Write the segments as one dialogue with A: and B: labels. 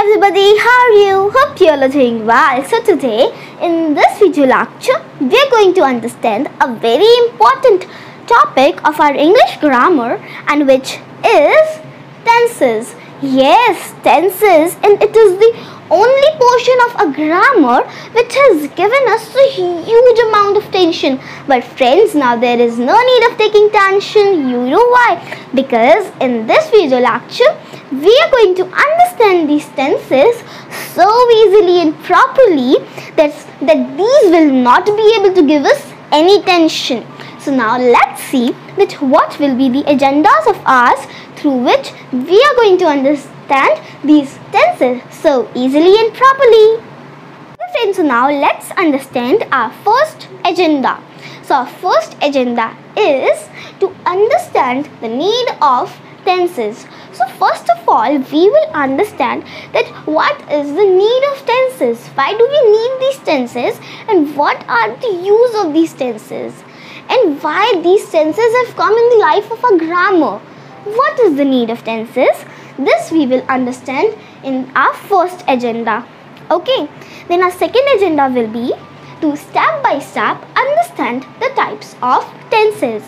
A: everybody, how are you? Hope you all are doing well. So today in this video lecture, we are going to understand a very important topic of our English grammar and which is tenses. Yes, tenses and it is the only portion of a grammar which has given us a huge amount of tension. But friends, now there is no need of taking tension. You know why? Because in this video lecture, we are going to understand these tenses so easily and properly that, that these will not be able to give us any tension. So now let's see that what will be the agendas of ours through which we are going to understand these tenses so easily and properly. Friends, so now let's understand our first agenda. So our first agenda is to understand the need of tenses. So first of all, we will understand that what is the need of tenses. Why do we need these tenses and what are the use of these tenses and why these tenses have come in the life of a grammar. What is the need of tenses? This we will understand in our first agenda. Okay, then our second agenda will be to step by step understand the types of tenses.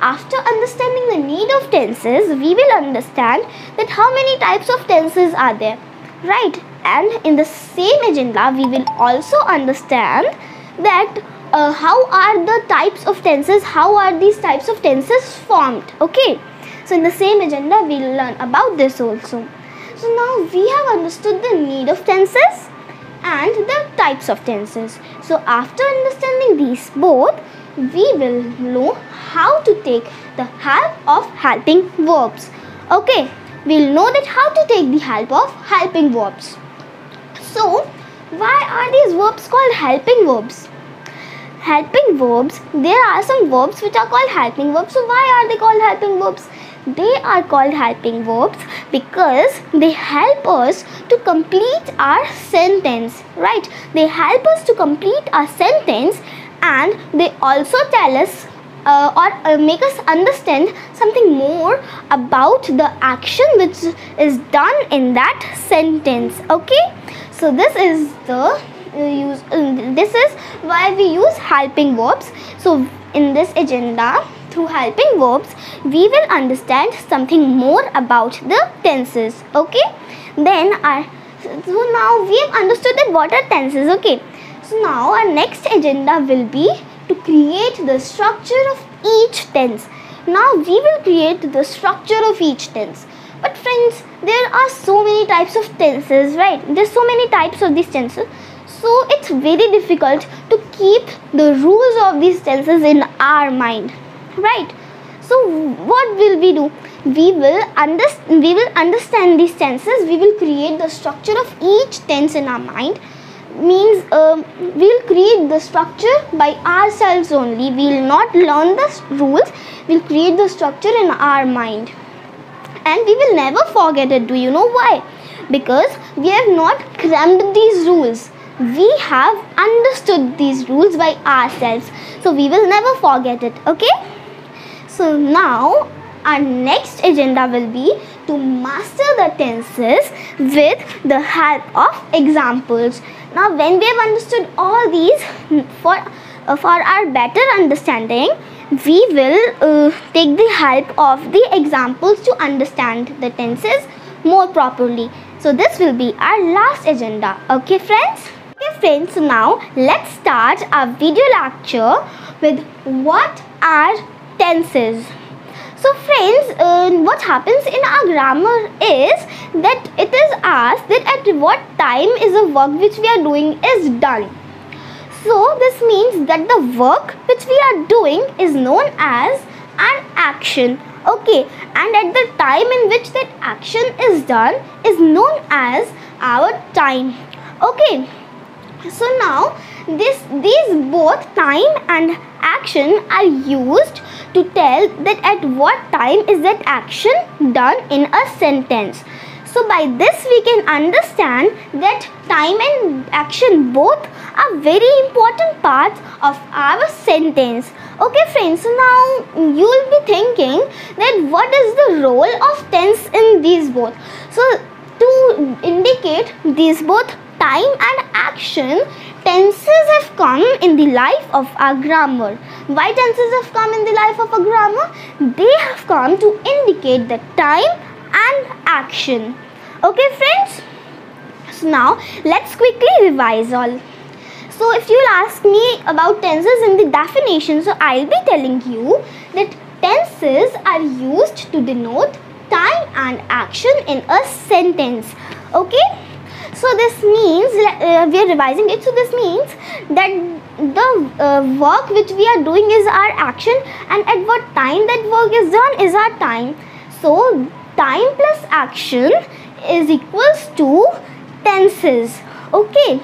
A: After understanding the need of tenses, we will understand that how many types of tenses are there. Right? And in the same agenda, we will also understand that uh, how are the types of tenses, how are these types of tenses formed. Okay? So in the same agenda, we will learn about this also. So now we have understood the need of tenses and the types of tenses. So after understanding these both, we will know how to take the help of helping verbs. Okay, we'll know that how to take the help of helping verbs. So, why are these verbs called helping verbs? Helping verbs, there are some verbs which are called helping verbs. So, why are they called helping verbs? They are called helping verbs because they help us to complete our sentence, right? They help us to complete our sentence and they also tell us uh, or uh, make us understand something more about the action which is done in that sentence okay so this is the uh, use uh, this is why we use helping verbs so in this agenda through helping verbs we will understand something more about the tenses okay then our so now we have understood that what are tenses okay so now our next agenda will be to create the structure of each tense. Now we will create the structure of each tense. But friends, there are so many types of tenses, right? There's so many types of these tenses. So it's very difficult to keep the rules of these tenses in our mind, right? So what will we do? We will understand. We will understand these tenses. We will create the structure of each tense in our mind. Means um, we'll create the structure by ourselves only. We'll not learn the rules. We'll create the structure in our mind. And we will never forget it. Do you know why? Because we have not crammed these rules. We have understood these rules by ourselves. So we will never forget it. Okay so now our next agenda will be to master the tenses with the help of examples now when we have understood all these for, uh, for our better understanding, we will uh, take the help of the examples to understand the tenses more properly. So this will be our last agenda. Okay friends? Okay friends, so now let's start our video lecture with what are tenses. So friends, uh, what happens in our grammar is that it is asked that at what time is the work which we are doing is done. So this means that the work which we are doing is known as an action. Okay, and at the time in which that action is done is known as our time. Okay, so now this these both time and action are used to tell that at what time is that action done in a sentence. So by this we can understand that time and action both are very important parts of our sentence. Okay friends, so now you will be thinking that what is the role of tense in these both. So to indicate these both time and action, tenses have come in the life of our grammar. Why tenses have come in the life of a grammar? They have come to indicate the time and action. Okay friends? So now let's quickly revise all. So if you'll ask me about tenses in the definition, so I'll be telling you that tenses are used to denote time and action in a sentence. Okay? So this means, uh, we are revising it, so this means that the uh, work which we are doing is our action and at what time that work is done is our time. So time plus action is equals to tenses. Okay?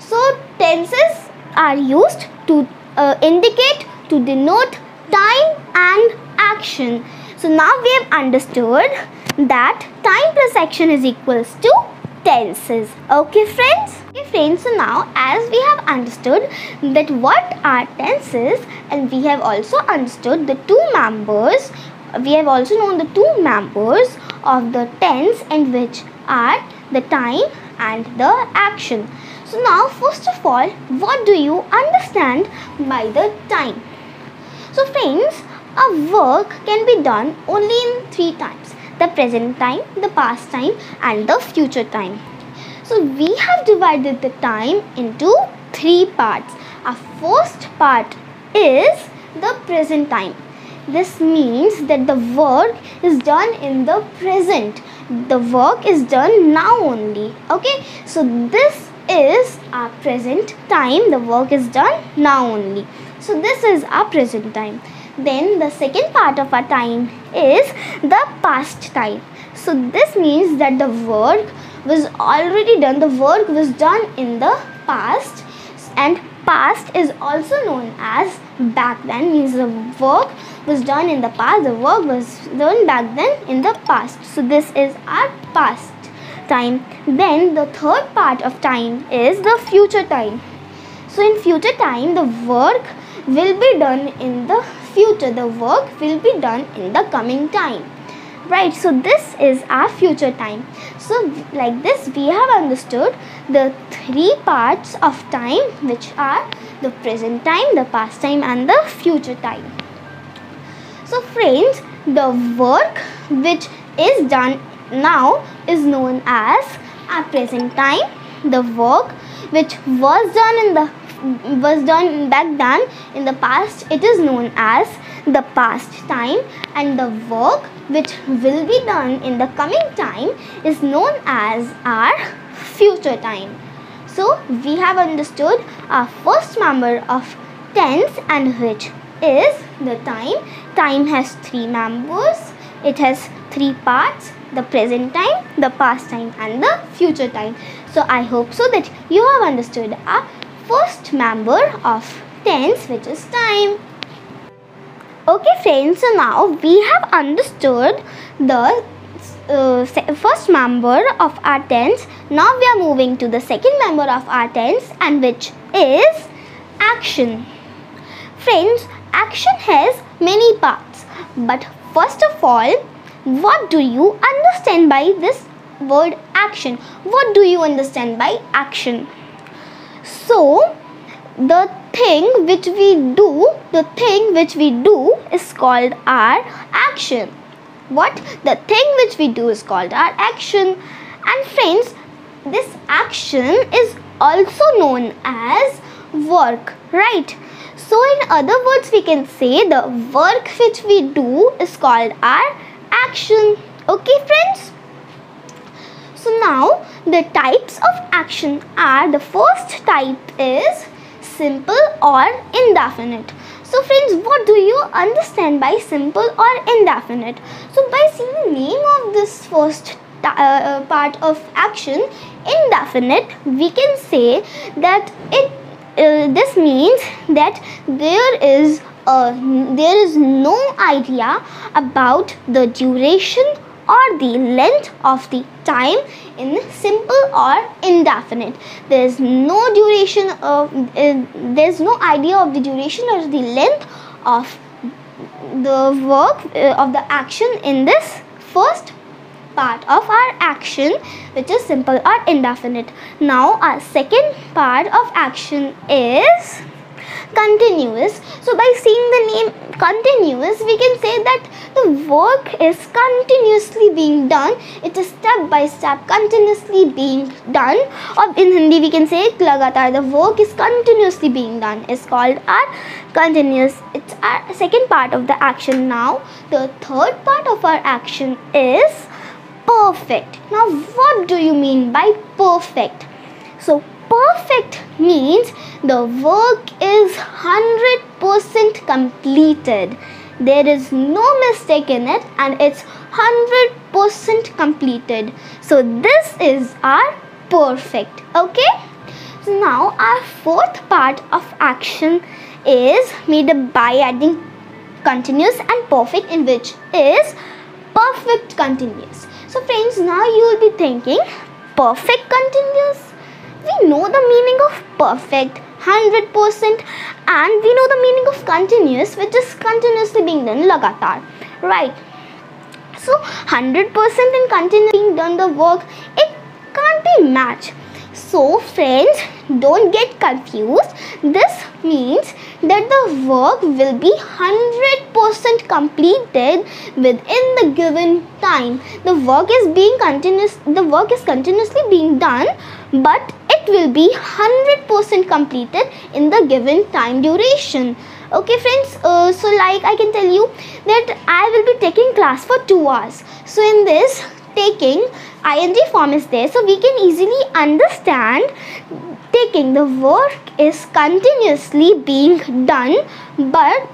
A: So tenses are used to uh, indicate, to denote time and action. So now we have understood that time plus action is equals to tenses. Okay friends? Okay friends, so now as we have understood that what are tenses and we have also understood the two members, we have also known the two members of the tense and which are the time and the action. So now first of all, what do you understand by the time? So friends, a work can be done only in three times. The present time, the past time and the future time. So we have divided the time into three parts. Our first part is the present time. This means that the work is done in the present. The work is done now only. Okay. So this is our present time. The work is done now only. So this is our present time. Then the second part of our time is the past time. So this means that the work was already done. The work was done in the past. And past is also known as back then. Means the work was done in the past. The work was done back then in the past. So this is our past time. Then the third part of time is the future time. So in future time the work will be done in the future. The work will be done in the coming time. Right, so this is our future time. So like this we have understood the three parts of time which are the present time, the past time and the future time. So friends, the work which is done now is known as our present time. The work which was done in the was done back then in the past it is known as the past time. And the work which will be done in the coming time is known as our future time. So we have understood our first member of tense and which is the time. Time has three members. It has three parts the present time the past time and the future time. So i hope so that you have understood our first member of tense which is time. Okay friends, so now we have understood the uh, first member of our tense. Now we are moving to the second member of our tense and which is action. Friends, action has many parts. But first of all, what do you understand by this word action? What do you understand by action? So, the thing which we do, the thing which we do is called our action. What? The thing which we do is called our action. And friends, this action is also known as work, right? So in other words, we can say the work which we do is called our action. Okay friends? So now the types of action are the first type is simple or indefinite. So friends, what do you understand by simple or indefinite? So by seeing the name of this first uh, uh, part of action, indefinite, we can say that it uh, this means that there is a, there is no idea about the duration or the length of the time in simple or indefinite. There is no duration of, uh, there is no idea of the duration or the length of the work uh, of the action in this first part of our action which is simple or indefinite. Now our second part of action is continuous. So by seeing the name continuous, we can say that the work is continuously being done. It is step by step continuously being done. Or in Hindi we can say lagatar. The work is continuously being done. Is called our continuous. It's our second part of the action. Now the third part of our action is perfect. Now what do you mean by perfect? So perfect means the work is 100% completed. There is no mistake in it and it's 100% completed. So this is our perfect. Okay. So now our fourth part of action is made by adding continuous and perfect in which is perfect continuous. So friends now you will be thinking perfect continuous we know the meaning of perfect 100% and we know the meaning of continuous which is continuously being done lagatar right? So 100% and continuously being done the work it can't be matched. So friends don't get confused. This means that the work will be 100% completed within the given time. The work is being continuous the work is continuously being done but it will be 100% completed in the given time duration. Okay friends uh, so like i can tell you that i will be taking class for 2 hours. So in this taking ing form is there so we can easily understand taking the work is continuously being done but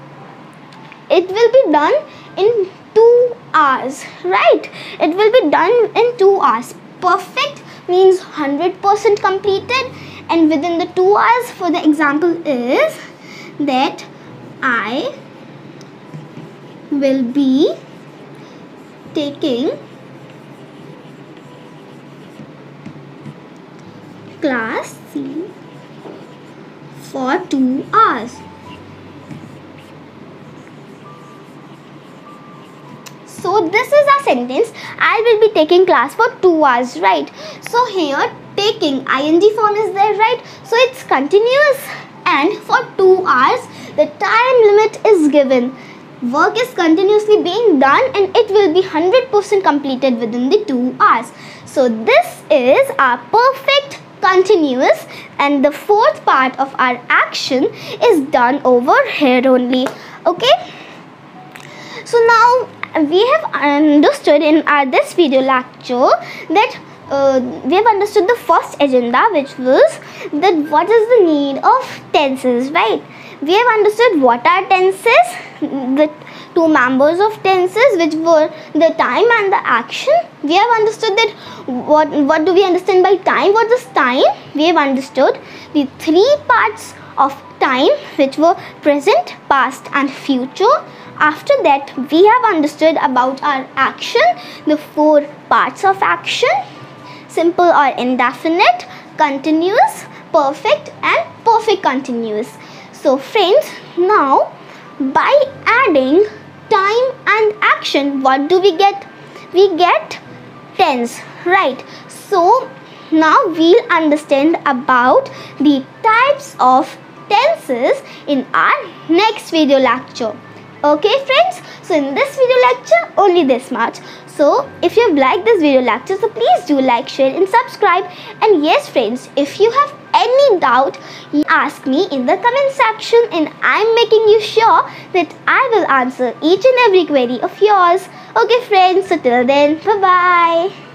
A: it will be done in 2 hours right? It will be done in 2 hours. Perfect means 100% completed and within the 2 hours for the example is that I will be taking class C for 2 hours. So this is a sentence. I will be taking class for 2 hours, right? So here taking ing form is there, right? So it's continuous and for 2 hours the time limit is given. Work is continuously being done and it will be 100% completed within the 2 hours. So this is our perfect continuous and the fourth part of our action is done over here only. Okay. So now we have understood in our this video lecture that uh, we have understood the first agenda which was that what is the need of tenses right? We have understood what are tenses the two members of tenses which were the time and the action. We have understood that what what do we understand by time? What is time? We have understood the three parts of time which were present past and future after that, we have understood about our action, the four parts of action, simple or indefinite, continuous, perfect and perfect continuous. So friends, now by adding time and action, what do we get? We get tense, right? So now we'll understand about the types of tenses in our next video lecture okay friends so in this video lecture only this much. So if you have liked this video lecture so please do like share and subscribe. And yes friends if you have any doubt ask me in the comment section and i'm making you sure that i will answer each and every query of yours. Okay friends so till then bye bye